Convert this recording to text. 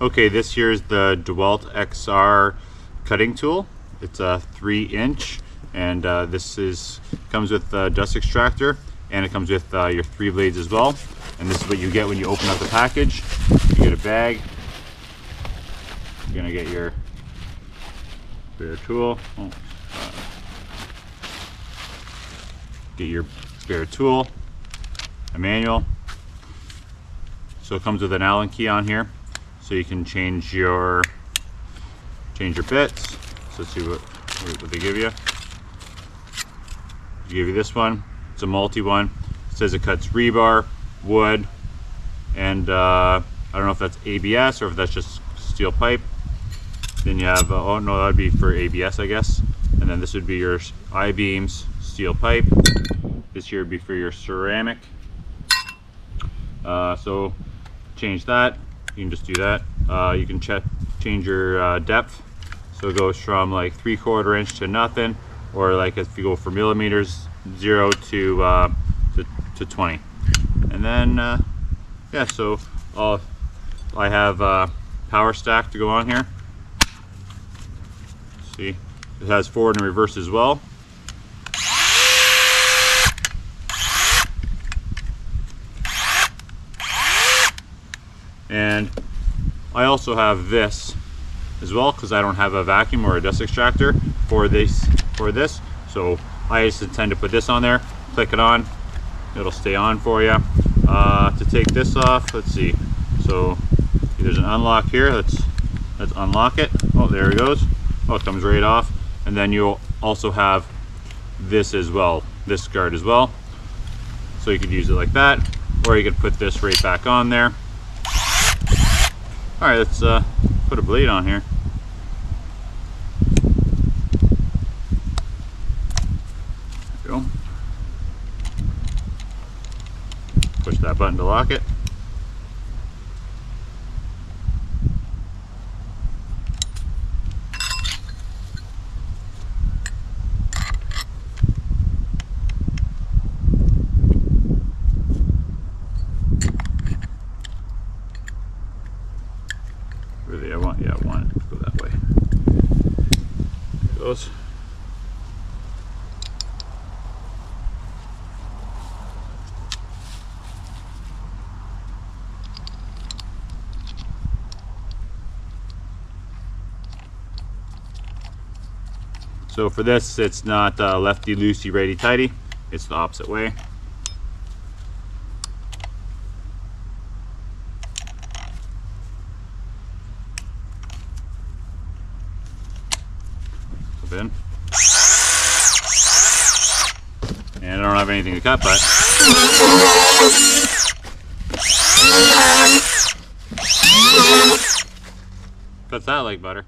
Okay, this here is the DeWalt XR cutting tool. It's a three inch and uh, this is comes with a dust extractor and it comes with uh, your three blades as well. And this is what you get when you open up the package. You get a bag. You're gonna get your spare tool. Oh, uh, get your spare tool, a manual. So it comes with an Allen key on here so you can change your change your bits. So let's see what, what they give you. They give you this one. It's a multi one. It says it cuts rebar, wood, and uh, I don't know if that's ABS or if that's just steel pipe. Then you have, uh, oh no, that would be for ABS, I guess. And then this would be your I-beams, steel pipe. This here would be for your ceramic. Uh, so change that you can just do that. Uh, you can check, change your uh, depth. So it goes from like three quarter inch to nothing, or like if you go for millimeters, zero to, uh, to, to 20. And then, uh, yeah, so I'll, I have uh, power stack to go on here. See, it has forward and reverse as well. And I also have this as well because I don't have a vacuum or a dust extractor for this for this. So I just intend to put this on there, click it on, it'll stay on for you. Uh, to take this off, let's see. So there's an unlock here. Let's let's unlock it. Oh, there it goes. Oh, it comes right off. And then you'll also have this as well, this guard as well. So you could use it like that, or you could put this right back on there. All right, let's uh, put a blade on here. go. Push that button to lock it. Really, I want, yeah, I want it to go that way. There goes. So for this, it's not uh, lefty loosey, righty tighty. It's the opposite way. And I don't have anything to cut, but cuts that like butter.